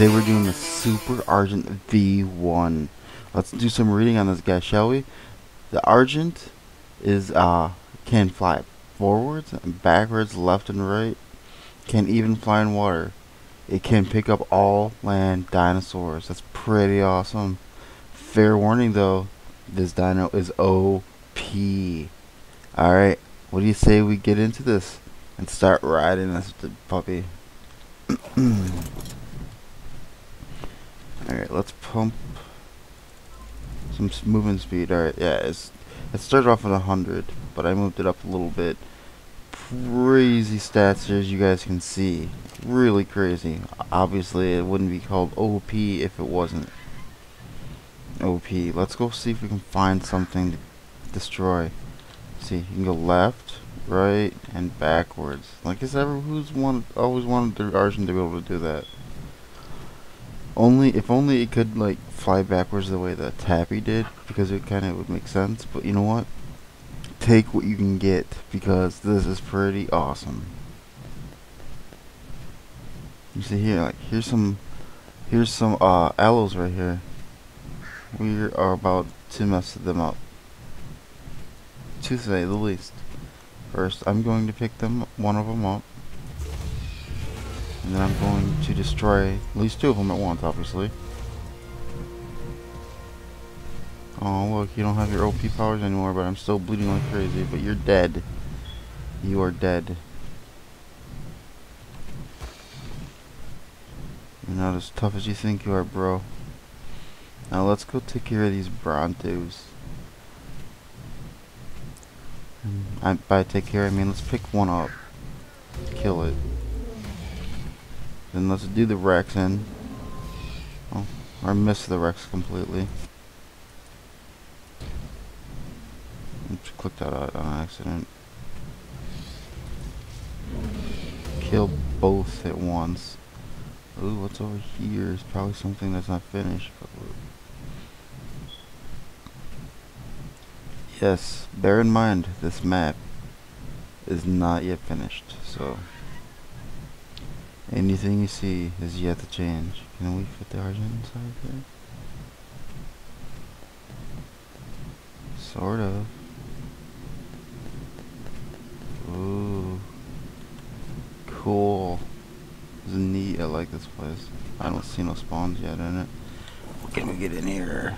Today we're doing the Super Argent V1. Let's do some reading on this guy, shall we? The Argent is uh can fly forwards backwards, left and right. Can even fly in water. It can pick up all land dinosaurs. That's pretty awesome. Fair warning though, this dino is OP. Alright, what do you say we get into this and start riding this puppy? Alright, let's pump some movement speed. Alright, yeah, it's, it started off at 100, but I moved it up a little bit. Crazy stats as you guys can see. Really crazy. Obviously, it wouldn't be called OP if it wasn't OP. Let's go see if we can find something to destroy. See, you can go left, right, and backwards. Like I said, who's one always wanted their Argent to be able to do that. Only if only it could like fly backwards the way the Tappy did, because it kind of would make sense. But you know what? Take what you can get because this is pretty awesome. You see here, like here's some, here's some uh Allos right here. We are about to mess them up. To say the least. First, I'm going to pick them, one of them up. And then I'm going to destroy at least two of them at once, obviously. Oh, look, you don't have your OP powers anymore, but I'm still bleeding like crazy. But you're dead. You are dead. You're not as tough as you think you are, bro. Now let's go take care of these Brontos. I, by take care, I mean let's pick one up. Kill it. Then let's do the Rex in. Oh, or miss the Rex completely. Oops, clicked that out on accident. Kill both at once. Ooh, what's over here? It's probably something that's not finished. yes, bear in mind this map is not yet finished, so anything you see is yet to change. Can we fit the Argent inside there? Sort of. Ooh. Cool. This is neat. I like this place. I don't see no spawns yet in it. What can we get in here?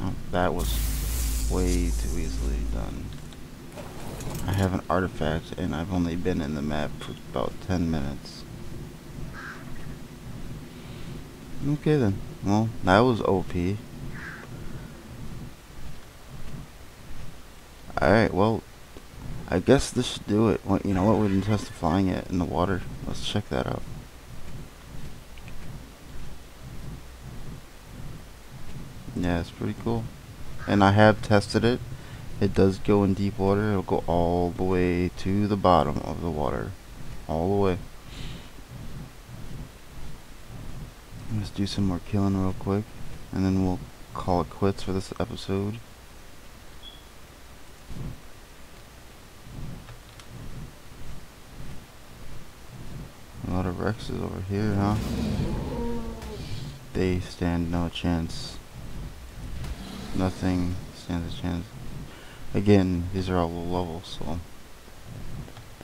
Oh, that was way too easily done. Have an artifact and I've only been in the map for about 10 minutes. Okay then. Well, that was OP. Alright, well, I guess this should do it. Well, you know what, we didn't test flying yet in the water. Let's check that out. Yeah, it's pretty cool. And I have tested it. It does go in deep water. It'll go all the way to the bottom of the water. All the way. Let's do some more killing real quick. And then we'll call it quits for this episode. A lot of Rexes over here, huh? They stand no chance nothing stands a chance. Again, these are all low levels, so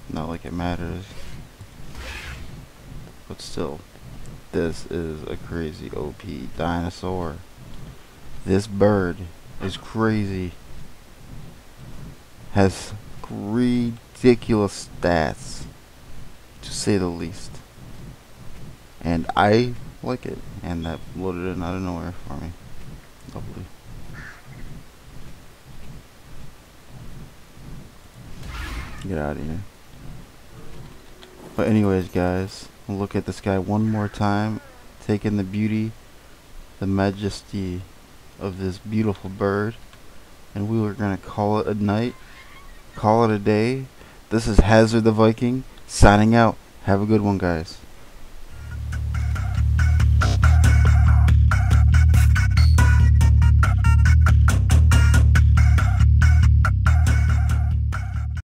not like it matters. But still, this is a crazy OP dinosaur. This bird is crazy. Has ridiculous stats, to say the least. And I like it, and that loaded it out of nowhere for me. Lovely. Get out of here. But anyways, guys, look at this guy one more time. Take in the beauty, the majesty of this beautiful bird. And we were going to call it a night. Call it a day. This is Hazard the Viking, signing out. Have a good one, guys.